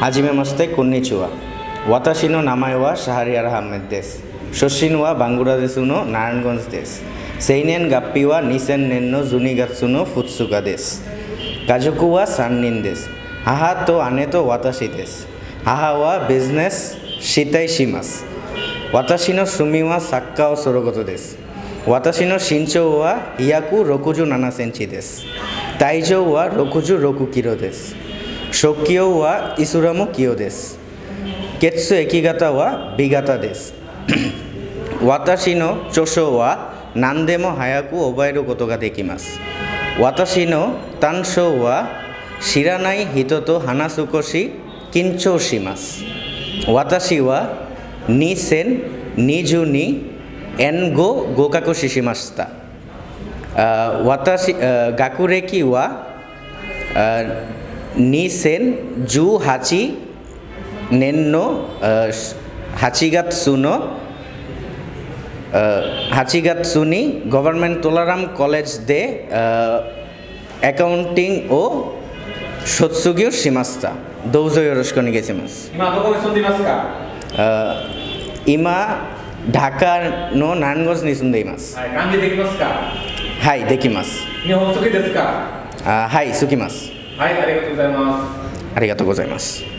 はじめまして、こんにちは。私の名前はシャハリアラ・ハメッです。出身はバングラデシュのナランゴンズです。生年月日は2000年の12月の2日です。家族は3人です。母と姉と私です。母はビジネスしたいします。私の趣味はサッカーをすることです。私の身長は167センチです。体重は66キロです。職業はイスラム教です。血液型は B 型です。私の著書は何でも早く覚えることができます。私の短所は知らない人と話す少し緊張します。私は2022 N5 合格しました。私学歴はあ2018年のあ8月のあ8月に Government Tolaram College であアカウンティングを卒業はいありがとうございますありがとうございます。